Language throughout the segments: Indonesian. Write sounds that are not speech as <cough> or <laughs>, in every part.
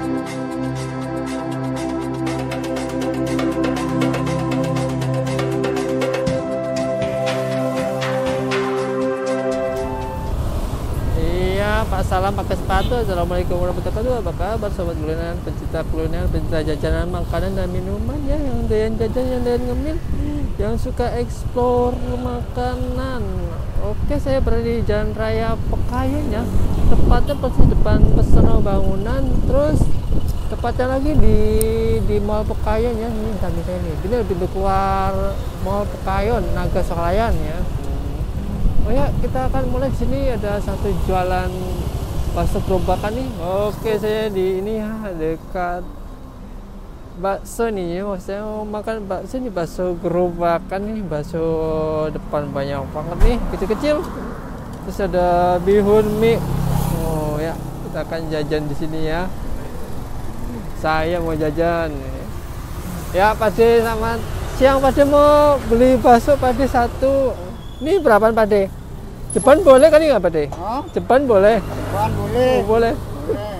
Iya, Pak Salam pakai sepatu. Assalamualaikum warahmatullahi wabarakatuh. Apa kabar sobat kuliner, pencinta kuliner, pencinta jajanan makanan dan minuman ya, yang doyan jajan, yang doyan ngemil, yang suka eksplor makanan. Oke, saya berada di Jalan Raya Pekayon ya. Tepatnya persis depan Pesona Bangunan, terus tepatnya lagi di di Mall Pekayon ya. Ini samping saya nih. Ini lebih keluar Mall Pekayon, Naga Sokalayan ya. Oh ya, kita akan mulai sini ada satu jualan bakso gerobakan nih. Oke, saya di ini ya dekat bakso nih. Saya mau makan bakso nih, bakso gerobakan nih, bakso depan banyak banget nih, kecil-kecil. Terus ada bihun mie. Oh ya, kita akan jajan di sini ya. Saya mau jajan. Ya, Pak De, selamat siang De mau beli bakso Pak De satu. Ini berapaan Pak De? Jeban boleh kan nggak Pak De? Oh, Jeban boleh? depan boleh. Oh, boleh. Boleh.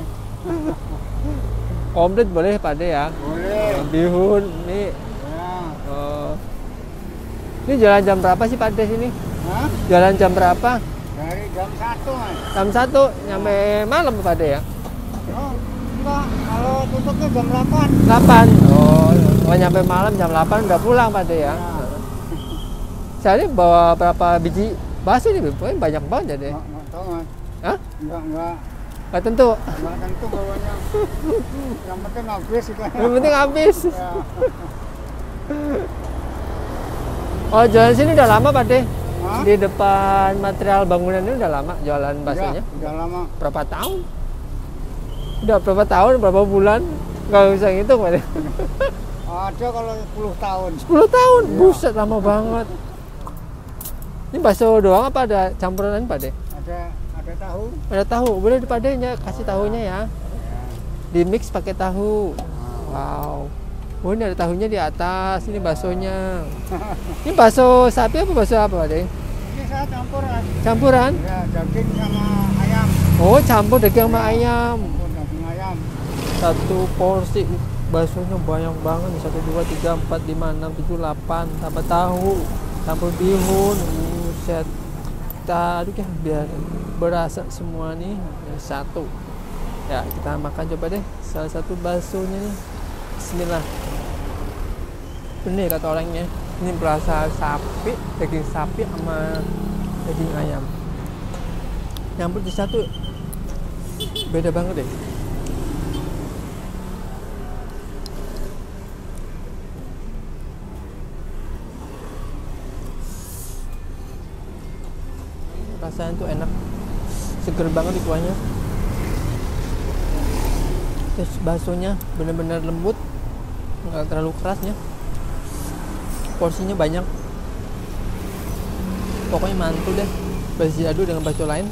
Komplit boleh Pak De ya? Boleh. Bihun, mie. Ya. Oh. Ini jalan jam berapa sih Pak De sini? Hah? Jalan jam berapa? Dari jam satu mas. Jam satu nyampe malam Pak De ya? Oh, enggak. Kalau tutupnya jam 8. 8. Oh, oh nyampe malam jam 8 udah pulang Pak De ya? Ya. Saya ini bawa berapa biji bakso nih? Banyak banget ya deh. Enggak, enggak tahu mas. Hah? Enggak, enggak. Nggak tentu. Enggak tentu bawanya. Yang penting habis gitu. Yang penting habis. Ya. Oh jualan sini udah lama Pak De? Hah? Di depan material bangunan ini udah lama jualan baksonya? Udah, udah lama. Berapa tahun? Udah berapa tahun, berapa bulan? Nggak bisa ngitung Pak De. Ada kalau 10 tahun. 10 tahun? Iya. Buset lama banget. Ini bakso doang apa ada campuran lain Pak De? Ada ada tahu. Ada tahu, boleh di Pak De nya kasih tahunya ya. Ya. Di mix pakai tahu. Wow. Oh ini ada tahunya di atas, ini baksonya. <laughs> Ini bakso sapi apa bakso apa Pak De? Ini saya campur mas. Campuran? Ya, daging sama ayam. Oh campur daging sama ayam. Campur daging ayam. Satu porsi baksonya banyak banget. Satu, dua, tiga, empat, lima, enam, tujuh, delapan. Tambah tahu, campur bihun. Buset. Kita aduk ya biar berasa semua nih. Ini Satu. Ya kita makan coba deh. Salah satu baksonya nih. Bismillah. Benih kata orangnya. Ini berasa sapi, daging sapi sama daging ayam. Nyampur di satu beda banget deh. rasanya tuh enak seger banget di kuahnya. Terus baksonya bener-bener lembut nggak terlalu kerasnya. Porsinya banyak. Pokoknya mantul deh. Adu dengan bakso lain